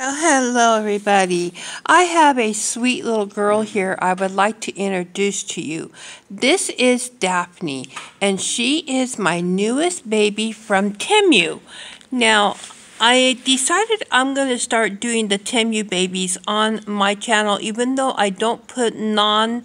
Well, hello, everybody. I have a sweet little girl here I would like to introduce to you. This is Daphne, and she is my newest baby from Temu. Now, I decided I'm going to start doing the Temu babies on my channel, even though I don't put non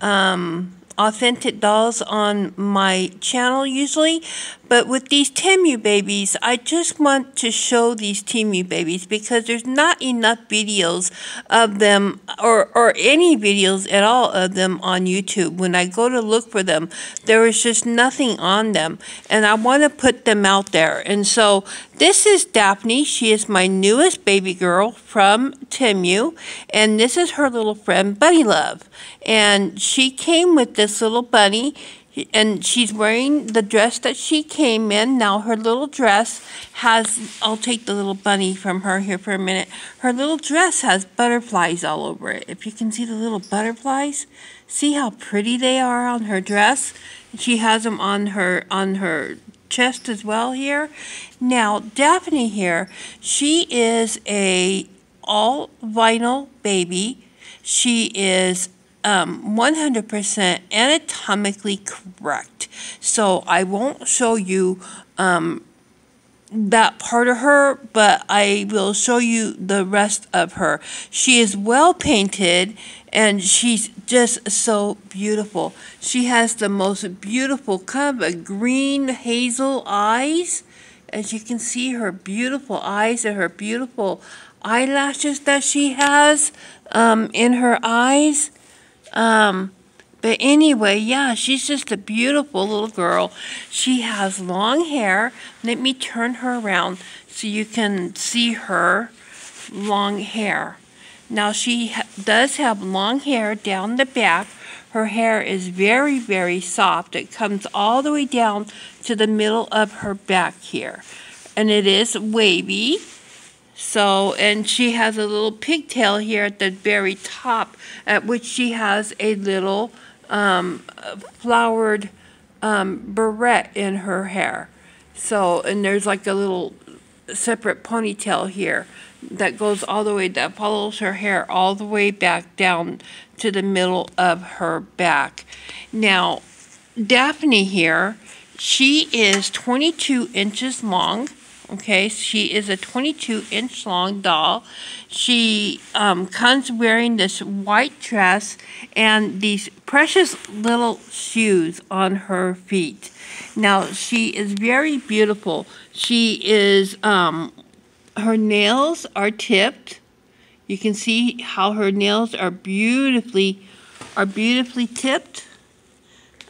um, authentic dolls on my channel usually but with these Temu babies I just want to show these Temu babies because there's not enough videos of them or, or any videos at all of them on YouTube. When I go to look for them there is just nothing on them and I want to put them out there. And so this is Daphne. She is my newest baby girl from Temu and this is her little friend Bunny Love. And she came with this little bunny and she's wearing the dress that she came in. Now her little dress has, I'll take the little bunny from her here for a minute. Her little dress has butterflies all over it. If you can see the little butterflies, see how pretty they are on her dress? She has them on her, on her chest as well here. Now, Daphne here, she is a all vinyl baby. She is um, 100% anatomically correct. So I won't show you um, that part of her, but I will show you the rest of her. She is well painted and she's just so beautiful. She has the most beautiful kind of a green hazel eyes. As you can see her beautiful eyes and her beautiful eyelashes that she has um, in her eyes. Um, but anyway, yeah, she's just a beautiful little girl. She has long hair. Let me turn her around so you can see her long hair. Now, she ha does have long hair down the back. Her hair is very, very soft. It comes all the way down to the middle of her back here. And it is wavy. So, and she has a little pigtail here at the very top, at which she has a little um, flowered um, barrette in her hair. So, and there's like a little separate ponytail here that goes all the way, that follows her hair all the way back down to the middle of her back. Now, Daphne here, she is 22 inches long Okay, she is a 22 inch long doll. She um, comes wearing this white dress and these precious little shoes on her feet. Now, she is very beautiful. She is, um, her nails are tipped. You can see how her nails are beautifully, are beautifully tipped.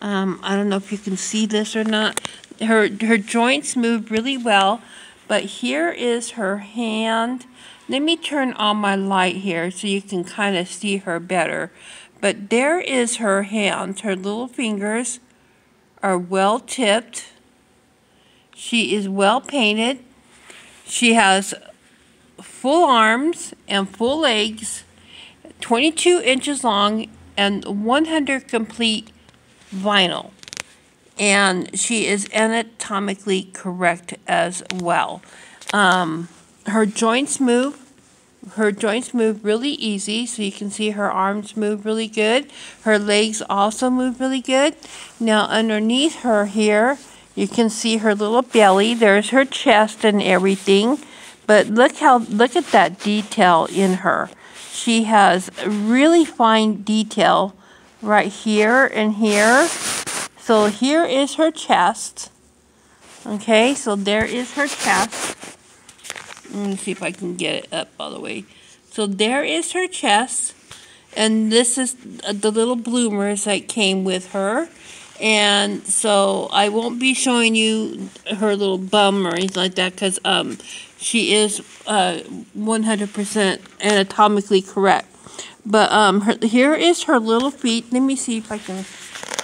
Um, I don't know if you can see this or not. Her, her joints move really well. But here is her hand. Let me turn on my light here so you can kind of see her better. But there is her hand. Her little fingers are well tipped. She is well painted. She has full arms and full legs, 22 inches long, and 100 complete vinyl and she is anatomically correct as well. Um, her joints move. Her joints move really easy, so you can see her arms move really good. Her legs also move really good. Now underneath her here, you can see her little belly. There's her chest and everything. But look how look at that detail in her. She has really fine detail right here and here so here is her chest. Okay, so there is her chest. Let me see if I can get it up all the way. So there is her chest. And this is the little bloomers that came with her. And so I won't be showing you her little bum or anything like that because um, she is 100% uh, anatomically correct. But um, her, here is her little feet. Let me see if I can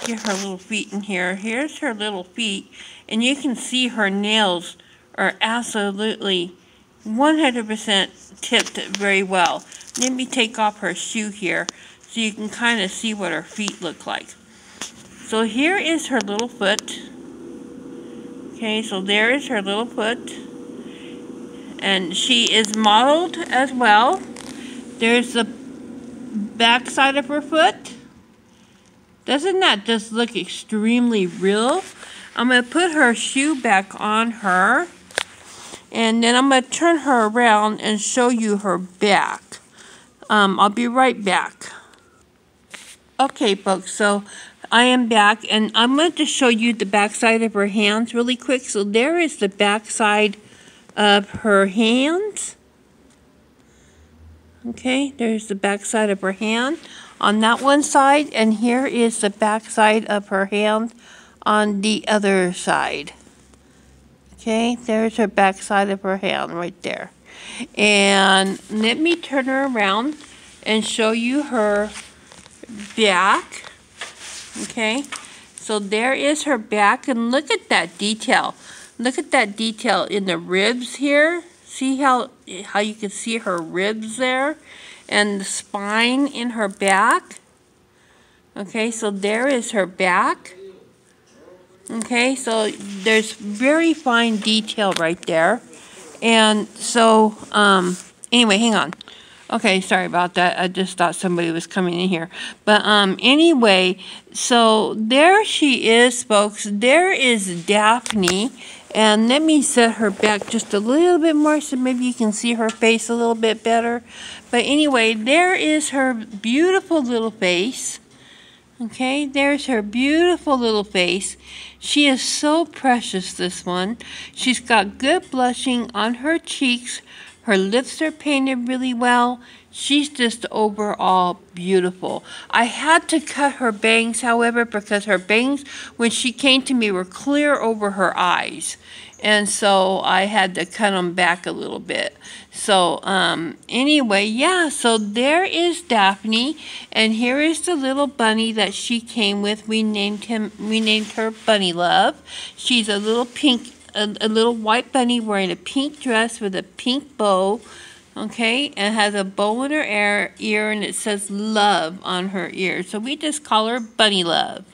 get her little feet in here. Here's her little feet, and you can see her nails are absolutely 100% tipped very well. Let me take off her shoe here so you can kind of see what her feet look like. So here is her little foot. Okay, so there is her little foot. And she is modeled as well. There's the back side of her foot. Doesn't that just look extremely real? I'm going to put her shoe back on her. And then I'm going to turn her around and show you her back. Um, I'll be right back. Okay, folks, so I am back, and I'm going to show you the back side of her hands really quick. So there is the back side of her hands. Okay, there's the back side of her hand on that one side, and here is the back side of her hand on the other side. Okay, there's her back side of her hand right there. And let me turn her around and show you her back. Okay, so there is her back, and look at that detail. Look at that detail in the ribs here. See how, how you can see her ribs there? And the spine in her back. Okay, so there is her back. Okay, so there's very fine detail right there. And so, um, anyway, hang on. Okay, sorry about that. I just thought somebody was coming in here. But um, anyway, so there she is, folks. There is Daphne. And let me set her back just a little bit more so maybe you can see her face a little bit better. But anyway, there is her beautiful little face. Okay, there's her beautiful little face. She is so precious, this one. She's got good blushing on her cheeks. Her lips are painted really well. She's just overall beautiful. I had to cut her bangs, however, because her bangs, when she came to me, were clear over her eyes. And so I had to cut them back a little bit. So um, anyway, yeah, so there is Daphne, and here is the little bunny that she came with. We named him, we named her Bunny Love. She's a little pink, a, a little white bunny wearing a pink dress with a pink bow, okay, and has a bow in her ear, ear and it says love on her ear. So we just call her Bunny Love.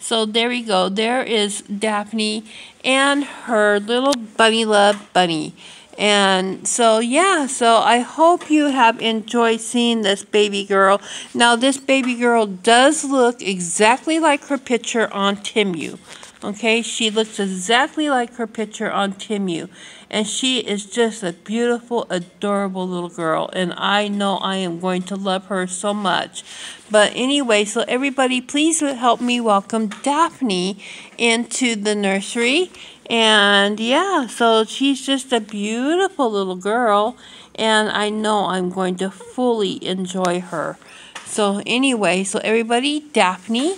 So there we go. There is Daphne and her little bunny love bunny. And so, yeah, so I hope you have enjoyed seeing this baby girl. Now, this baby girl does look exactly like her picture on Temu. Okay, she looks exactly like her picture on Temu. And she is just a beautiful, adorable little girl. And I know I am going to love her so much. But anyway, so everybody, please help me welcome Daphne into the nursery. And yeah, so she's just a beautiful little girl. And I know I'm going to fully enjoy her. So anyway, so everybody, Daphne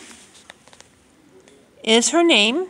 is her name.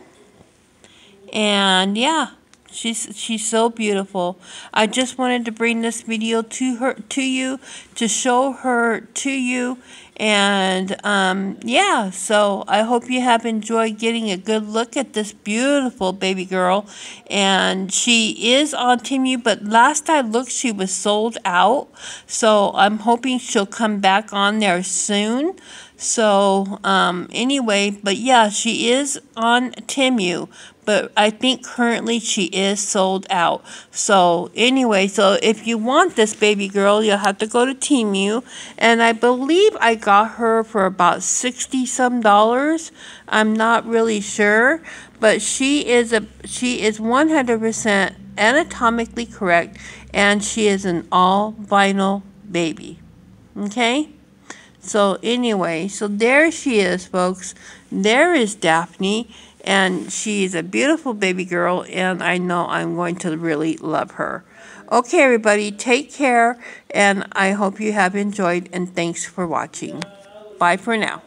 And yeah, she's she's so beautiful. I just wanted to bring this video to her to you to show her to you and um, yeah, so I hope you have enjoyed getting a good look at this beautiful baby girl. And she is on Temu, but last I looked, she was sold out. So I'm hoping she'll come back on there soon. So um, anyway, but yeah, she is on Temu, but I think currently she is sold out. So anyway, so if you want this baby girl, you'll have to go to Temu, and I believe I got her for about sixty some dollars. I'm not really sure, but she is a she is one hundred percent anatomically correct, and she is an all vinyl baby. Okay. So anyway, so there she is, folks. There is Daphne, and she's a beautiful baby girl, and I know I'm going to really love her. Okay, everybody, take care, and I hope you have enjoyed, and thanks for watching. Bye for now.